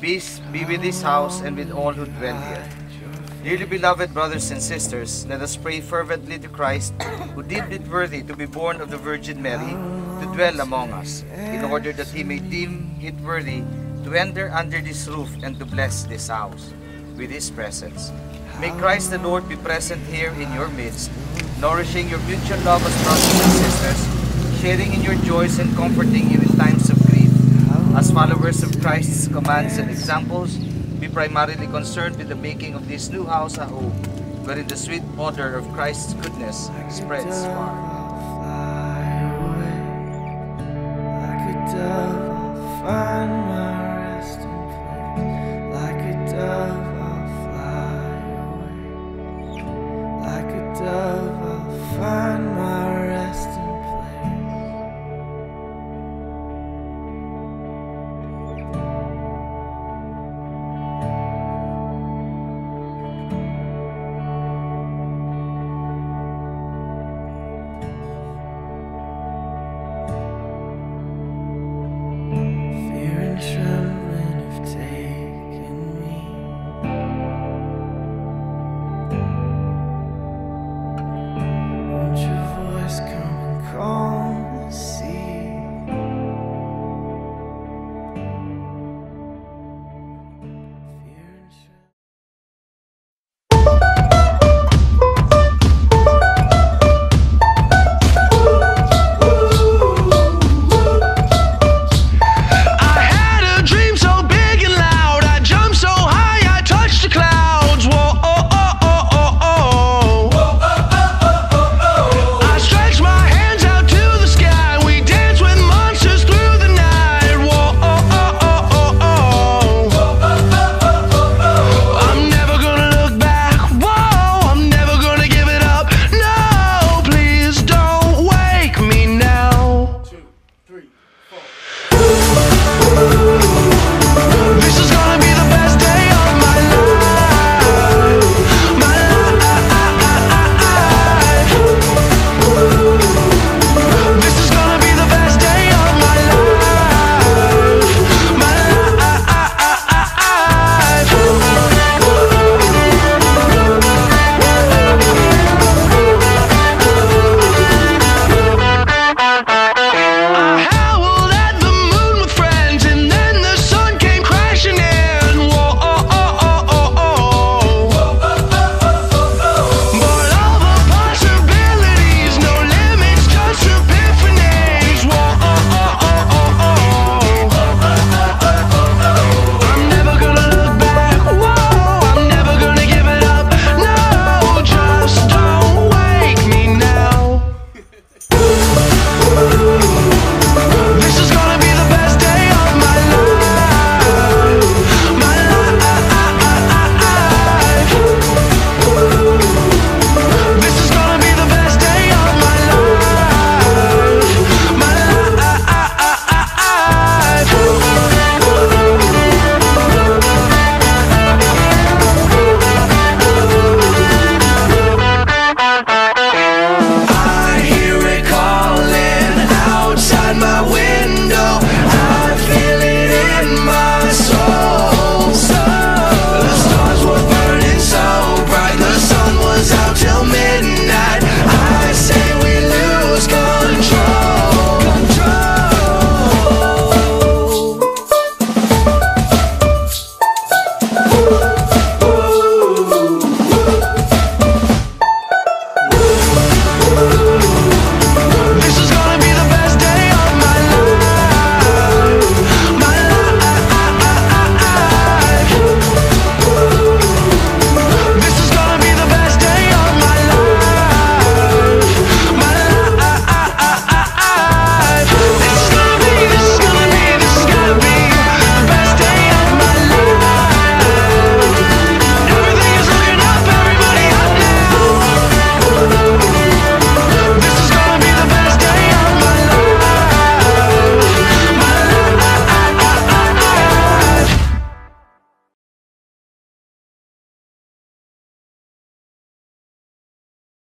Peace be with this house and with all who dwell here. Dearly beloved brothers and sisters, let us pray fervently to Christ, who deemed it worthy to be born of the Virgin Mary, to dwell among us, in order that he may deem it worthy to enter under this roof and to bless this house with his presence. May Christ the Lord be present here in your midst, nourishing your mutual love as brothers and sisters, sharing in your joys and comforting you in times of. As followers of Christ's commands and examples, be primarily concerned with the making of this new house a home, wherein the sweet odor of Christ's goodness spreads far.